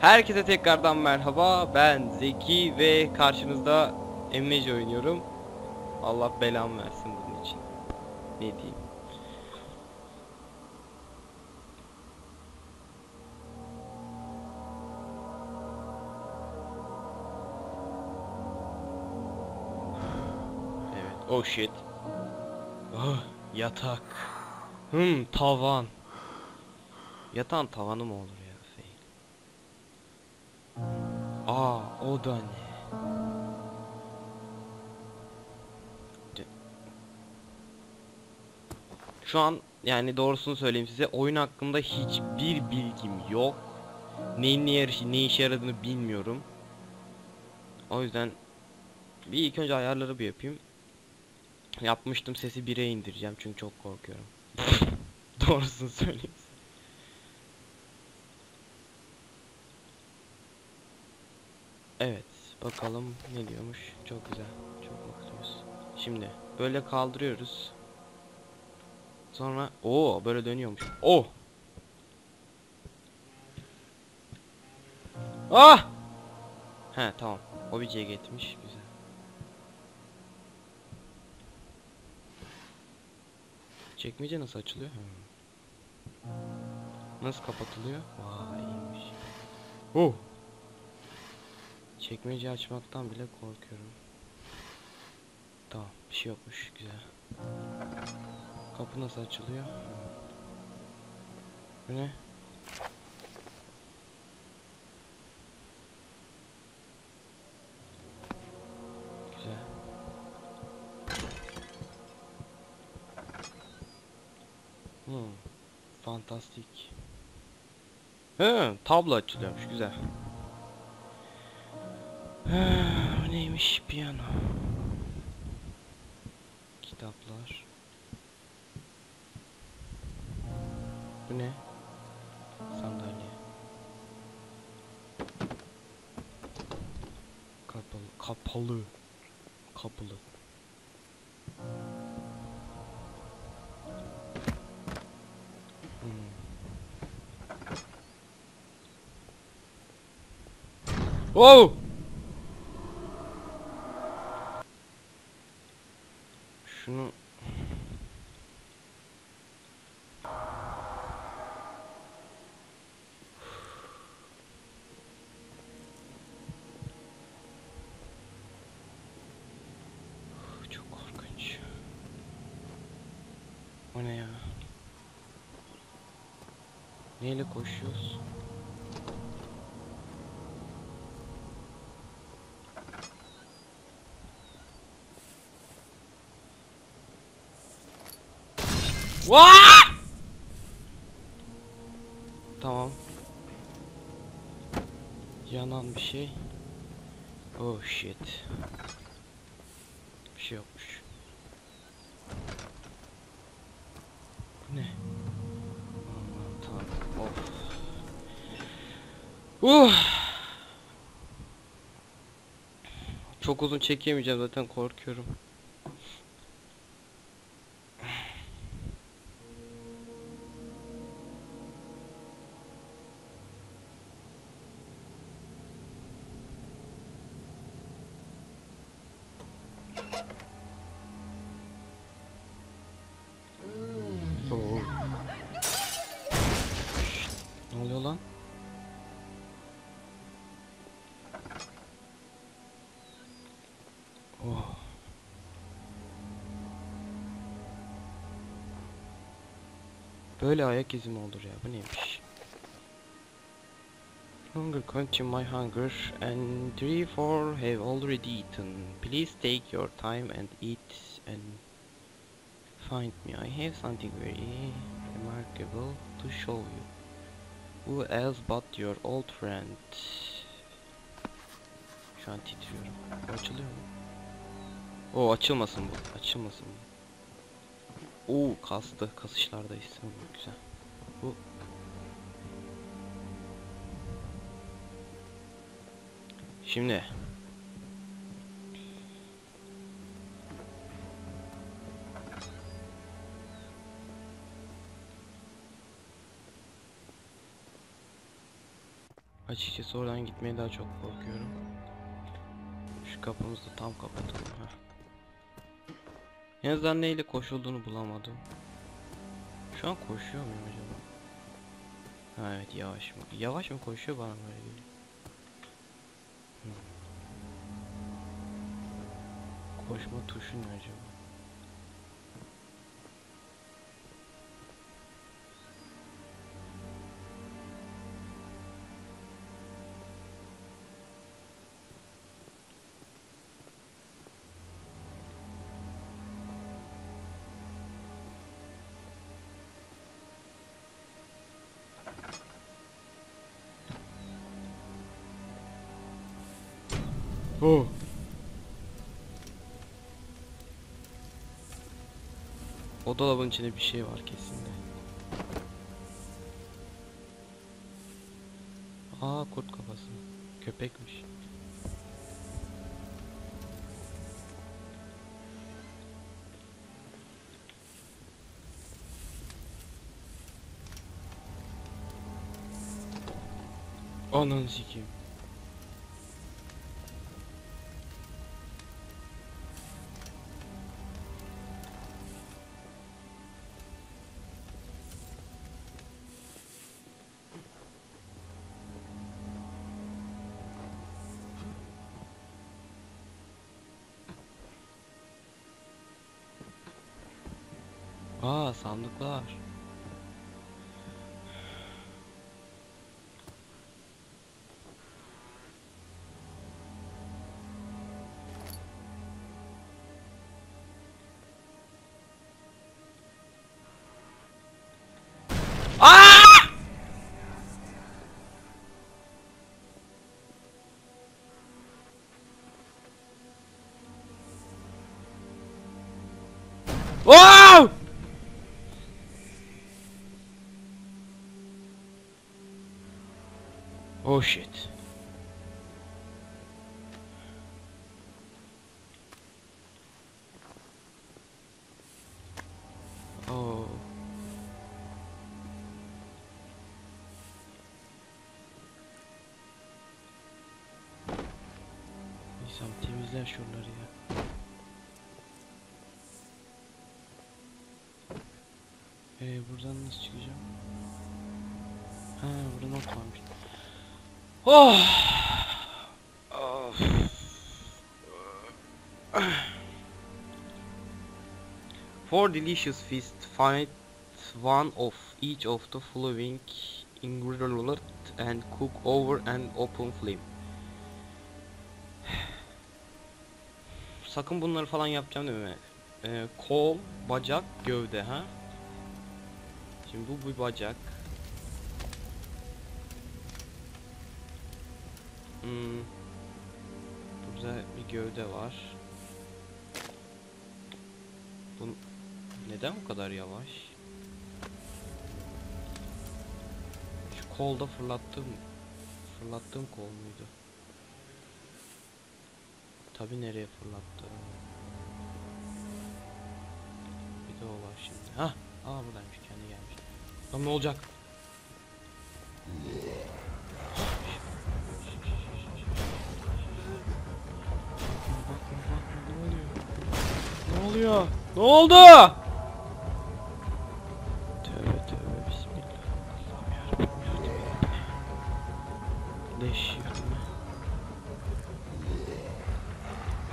Herkese tekrardan merhaba. Ben Zeki ve karşınızda Emmeci oynuyorum. Allah belamı versin bunun için. Ne diyeyim? Evet. Oh shit. Oh, yatak. Hmm, tavan. Yatağın tavanı mı olur ya? Aa, o da ne? Şu an yani doğrusunu söyleyeyim size oyun hakkında hiçbir bilgim yok. Neyin ne, yarışı, ne işe yaradığını bilmiyorum. O yüzden bir ilk önce ayarları bir yapayım. Yapmıştım sesi 1'e indireceğim çünkü çok korkuyorum. Doğrusunu söyleyeyim. Evet, bakalım ne diyormuş. Çok güzel. Çok mutluyuz. Şimdi böyle kaldırıyoruz. Sonra o böyle dönüyormuş. Oh! Ah! He tamam. O bir gitmiş. Güzel. Çekmece nasıl açılıyor? Hmm. Nasıl kapatılıyor? Vay iyiymiş. Oh! Çekmece açmaktan bile korkuyorum. Tamam, bir şey yokmuş. Güzel. Kapı nasıl açılıyor? Bu ne? Güzel. Hmm. Fantastik. He, tablo açılıyormuş. Güzel. Bu neymiş? Piyano. Kitaplar. Bu ne? Sandalye. Kapalı. Kapalı. Kapalı. Hmm. O ne ya? Neyle koşuyoruz? What? Tamam. Yanan bir şey. Oh shit. Bir şey yokmuş. Uh. Çok uzun çekemeyeceğim zaten korkuyorum. Böyle ayak izi mi olur ya? Bu neymiş? Hunger consume my hunger and three four have already eaten. Please take your time and eat and find me. I have something very remarkable to show you. Who else but your old friend? Şu an titriyorum. Açılıyor mu? O açılmasın bu. Açılmasın bu. Oo kastı. Kasışlardayız. Güzel. Bu Şimdi Açıkçası oradan gitmeye daha çok korkuyorum. Şu kapımızı tam kapatalım. Heh. En azından neyle koşulduğunu bulamadım. Şu an koşuyor muyum acaba? Ha evet yavaş mı? Yavaş mı koşuyor bana böyle geliyor. Hmm. Koşma tuşu ne acaba? Oh. O dolabın içinde bir şey var kesinlikle. Aa kurt kafası. Köpekmiş. Ananı sikeyim. Aa sandıklar. Oh. Oh. Temizler şunları ya. Ee, buradan nasıl çıkacağım? Ha, burada not varmış. Oh! For delicious feast, find one of each of the following ingredients and cook over an open flame. Sakın bunları falan yapacağım deme. Ee, kol, bacak, gövde ha. Şimdi bu bir bacak. Hmm. Burada bir gövde var. Bu neden bu kadar yavaş? Şu kolda fırlattığım fırlattığım kol muydu? Tabi nereye fırlattı? Bir de o var şimdi. Hah, aa buradaymış kendi gelmiş. Lan ne olacak? Oluyor? Ne oldu? Tövbe tövbe bismillah.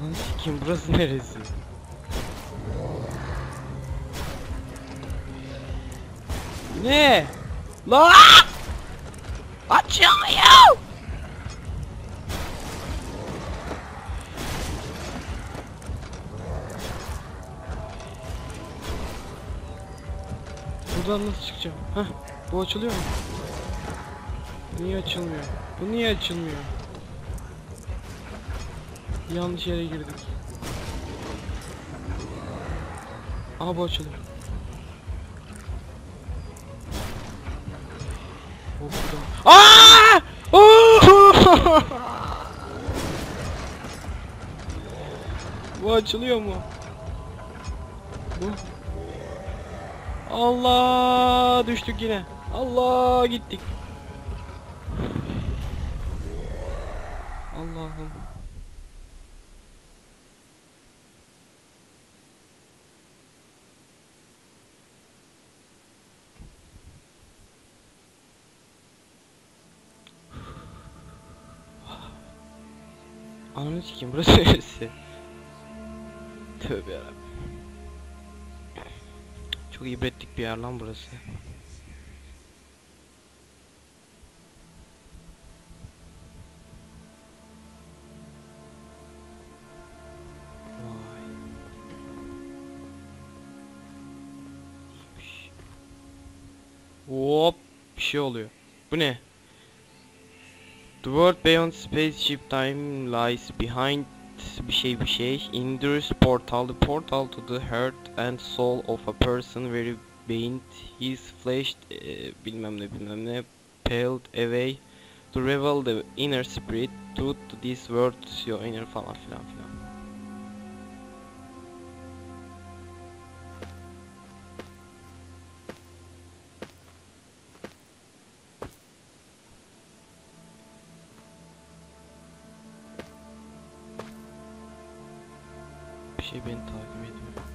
Allah'ım yarabbim burası neresi? Ne? La! Açılmıyor! Buradan nasıl çıkacağım? Heh, bu açılıyor mu? Niye açılmıyor? Bu niye açılmıyor? Yanlış yere girdik. Aha bu açılıyor. O burada. Aa! Oo! bu açılıyor mu? Bu. Allah düştük yine. Allah gittik. Allah'ım. Ananı sikeyim burası neresi? Tövbe yarabbim. Çok ibretlik bir yer lan burası. Hop bir şey oluyor. Bu ne? The world beyond spaceship time lies behind bir şey bir şey. Endures portal. The portal to the heart and soul of a person very behind his flesh eh, bilmem ne bilmem ne paled away to reveal the inner spirit truth to this world your inner falan filan filan. Bir şey beni takip ediyor.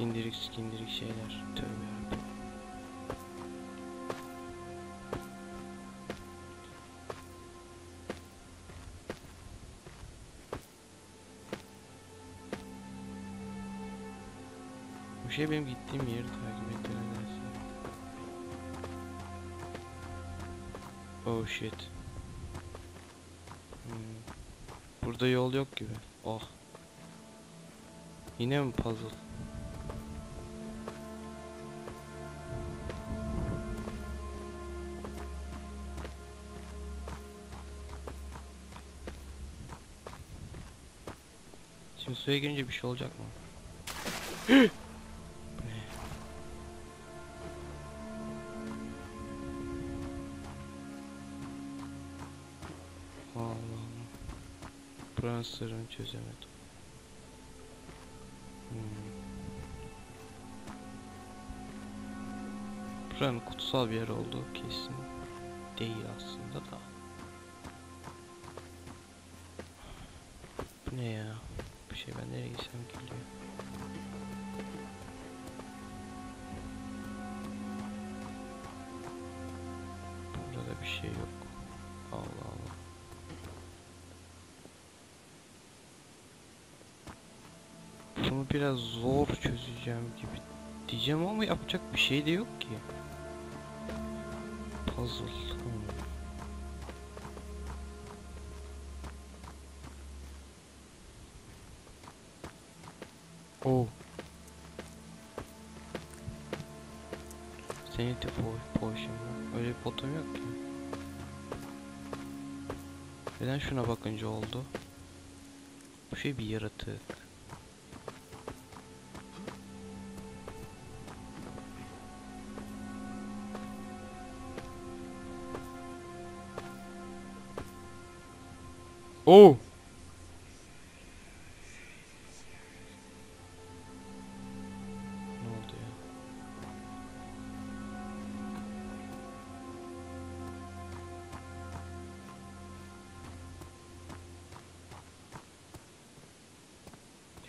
Skindirik skindirik şeyler. Tövbe yarabbim. Bu şey benim gittiğim yeri takip etti nedense. Oh shit. Hmm. Burada yol yok gibi. Oh. Yine mi puzzle? Suya girince bir şey olacak mı? Bu ne? Allah Allah. Buranın sırrını çözemedim. Hmm. Buranın kutsal bir yer olduğu kesin değil aslında da. Bu ne ya? Şey ben nereye gitsem geliyor. Burada bir şey yok. Allah Allah. Bunu biraz zor çözeceğim gibi diyeceğim ama yapacak bir şey de yok ki. Puzzle. Oh. Sanity po potion? Öyle bir potum yok ki. Neden şuna bakınca oldu? Bu şey bir yaratık. Oh.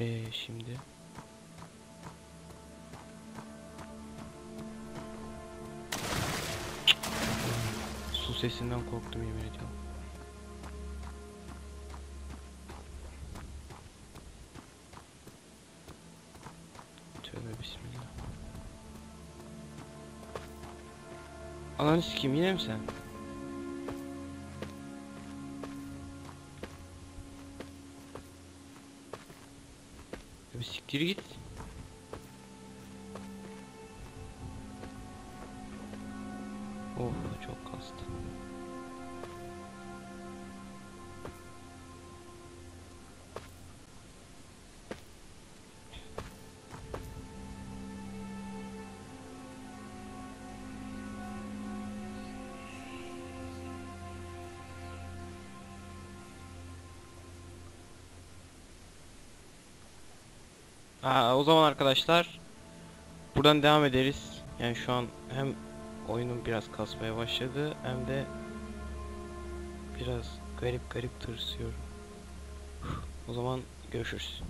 Ee şimdi su sesinden korktum yemin ediyorum. Tövbe bismillah. Ananı sikeyim yine mi sen? Ya Bir siktir git. Aa, o zaman arkadaşlar buradan devam ederiz. Yani şu an hem oyunum biraz kasmaya başladı hem de biraz garip garip tırsıyorum. O zaman görüşürüz.